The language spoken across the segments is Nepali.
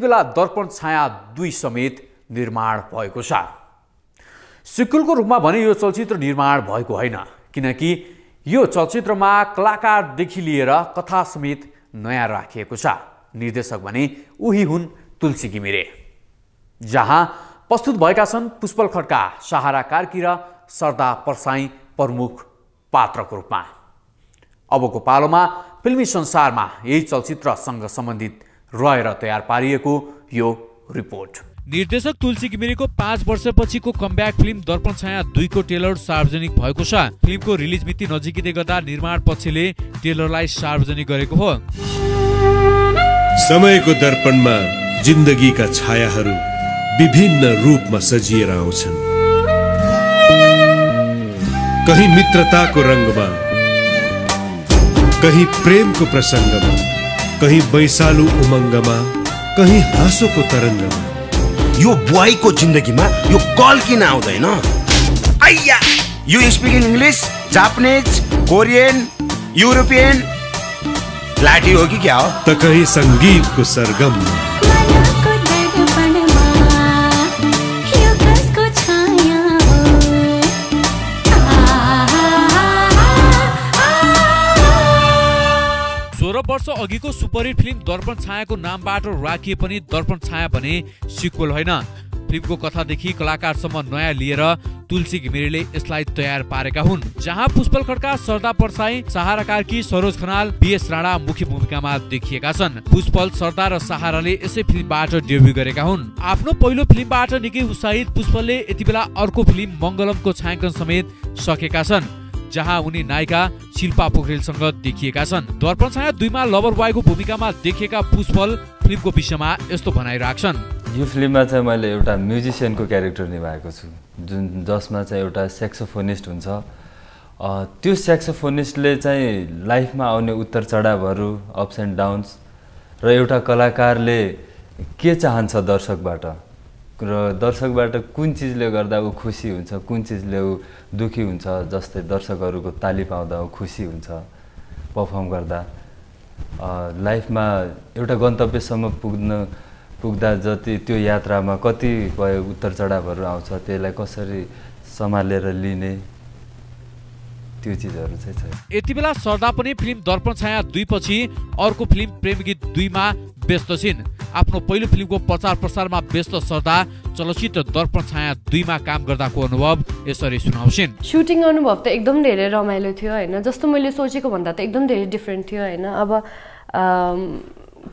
बेला दर्पण छाया दुई समेत निर्माण भएको छ। सिक्वलको रूपमा भने यो चलचित्र निर्माण भएको होइन किनकि यो चलचित्रमा कलाकारदेखि लिएर कथा समेत नयाँ राखिएको छ। निर्देशक भने उही हुन् तुलसी घिमिरे जहाँ प्रस्तुत भएका छन् पुष्पल खड्का सहारा कार्की र सरदा पर्साई प्रमुख पात्रको रूपमा। अबको पालोमा फिल्मी संसारमा यही चलचित्रसँग सम्बन्धित रहेर तयार पारिएको यो रिपोर्ट। निर्देशक तुलसी घिमिरेको पाँच वर्षपछिको कमब्याक फिल्म दर्पण छाया दुईको टेलर सार्वजनिक भएको छ। फिल्मको रिलिज मिति नजिकिँदै गर्दा निर्माण पक्षले टेलरलाई सार्वजनिक गरेको हो। समयको दर्पणमा जिन्दगीका छायाहरू विभिन्न रूपमा सजिएर आउँछन्। कहीँ मित्रताको रङ्गमा कहीँ प्रेमको प्रसङ्गमा कहीँ वैशालु उमङ्गमा कहीँ हाँसोको तरङ्गमा यो बुवाईको जिन्दगीमा यो कल किन आउँदैन? आइया! You speaking English Japanese Korean European लाटी हो कि क्या हो? त कहीँ सङ्गीतको सरगममा वर्ष अघिको सुपरहिट फिल्म दर्पण छायाको नामबाट राखिए पनि दर्पण छाया भने सिक्वल होइन। फिल्मको कथादेखि कलाकारसम्म नयाँ लिएर तुलसी घिमिरेले यसलाई तयार पारेका हुन्। जहाँ पुष्पल खड्का सरदा पर्साई सहारा कार्की सरोज खनाल बिएस राणा मुख्य भूमिकामा देखिएका छन्। पुष्पल सरदा र सहाराले यसै फिल्मबाट डेब्यू गरेका हुन्। आफ्नो पहिलो फिल्मबाट निकै उत्साहित पुष्पलले यति बेला अर्को फिल्म मङ्गलमको छायाङ्कन समेत सकेका छन्। जहाँ उनी नायिका शिल्पा पोखरेलसँग देखिएका छन्। दर्पण छाया दुईमा लभर बोयको भूमिकामा देखिएका पुष्पल फिल्मको विषयमा यस्तो भनाइ राख्छन्। यो फिल्ममा चाहिँ मैले एउटा म्युजिसियनको क्यारेक्टर निभाएको छु जुन जसमा चाहिँ एउटा सेक्सोफोनिस्ट हुन्छ। त्यो सेक्सोफोनिस्टले चाहिँ लाइफमा आउने उतार चढावहरू अप्स एन्ड डाउन्स र एउटा कलाकारले के चाहन्छ दर्शकबाट? र दर्शकबाट कुन चिजले गर्दा ऊ खुसी हुन्छ कुन चिजले ऊ दुखी हुन्छ जस्तै दर्शकहरूको ताली पाउँदा ऊ खुसी हुन्छ पर्फर्म गर्दा? लाइफमा एउटा गन्तव्यसम्म पुग्न पुग्दा जति त्यो यात्रामा कतिपय उतार चढावहरू आउँछ त्यसलाई कसरी सम्हालेर लिने? त्यो चिजहरू चाहिँ छ। यति बेला सरदा पनि फिल्म दर्पण छाया दुई पछि अर्को फिल्म प्रेम गीत दुईमा व्यस्त छिन्। आफ्नो पहिलो फिल्मको प्रचार प्रसारमा व्यस्त सरदा चलचित्र दर्पण छाया दुईमा काम गर्दाको अनुभव यसरी सुनाउँछिन्। सुटिङ अनुभव त एकदम धेरै रमाइलो थियो होइन? जस्तो मैले सोचेको भन्दा त एकदम धेरै डिफ्रेन्ट थियो होइन? अब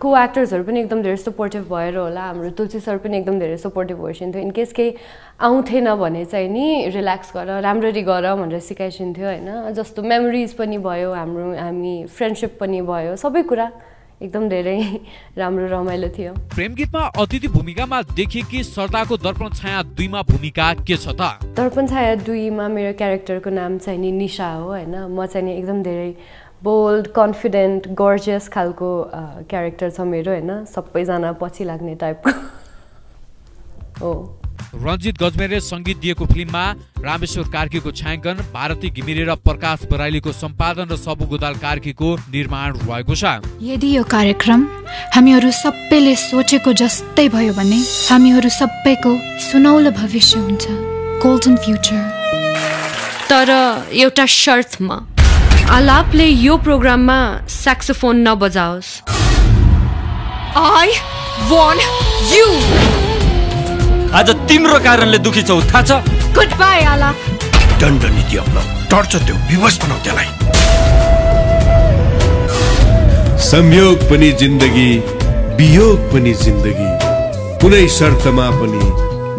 को एक्टर्सहरू पनि एकदम धेरै सपोर्टिभ भएर होला। हाम्रो तुलसी सर पनि एकदम धेरै सपोर्टिभ भइसिन्थ्यो इनकेस केही आउँथेन भने चाहिँ नि रिल्याक्स गर राम्ररी गर भनेर सिकाइसिन्थ्यो होइन? जस्तो मेमोरिज पनि भयो हाम्रो हामी फ्रेन्डसिप पनि भयो सबै कुरा एकदम धेरै राम्रो रमाइलो थियो। प्रेम गीतमा अतिथि भूमिकामा देखिएकी सरदाको दर्पण छाया दुईमा भूमिका के छ त? दर्पण छाया दुईमा मेरो क्यारेक्टरको नाम चाहिँ नि निशा हो होइन। म चाहिँ नि एकदम धेरै बोल्ड कन्फिडेन्ट गर्जियस खालको क्यारेक्टर छ मेरो होइन। सबैजना पछि लाग्ने टाइपको हो। रञ्जित गजमेरले सङ्गीत दिएको फिल्ममा रामेश्वर कार्कीको छायाङ्कन भारती घिमिरे र प्रकाश बराइलीको सम्पादन र सबु गोदाल कार्कीको निर्माण रहेको छ। यदि यो कार्यक्रम हामीहरू सबैले सोचेको जस्तै भयो भने हामीहरू सबैको सुनौलो भविष्य हुन्छ। गोल्डन फ्युचर तर एउटा शर्तमा आलापले यो प्रोग्राममा सेक्सोफोन नबजाओस्। आई वान्ट यु आज तिम्रो कारणले दुखी छौ थाहा छ? गुड बाई आलाप दण्ड नीति अपनाऊ टर्चर देऊ विवश बनाऊ त्यसलाई। संयोग पनि जिन्दगी वियोग पनि जिन्दगी। कुनै शर्तमा पनि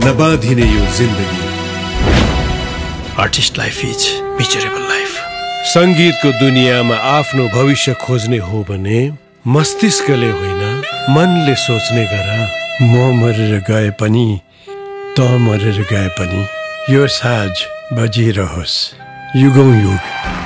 नबाँधिने यो जिन्दगी। Artist life is miserable life सङ्गीतको दुनियाँमा आफ्नो भविष्य खोज्ने हो भने मस्तिष्कले होइन मनले सोच्ने गर म मरेर गए पनि त मरेर गए पनि यो साज बजिरहोस्। युगौँ युग।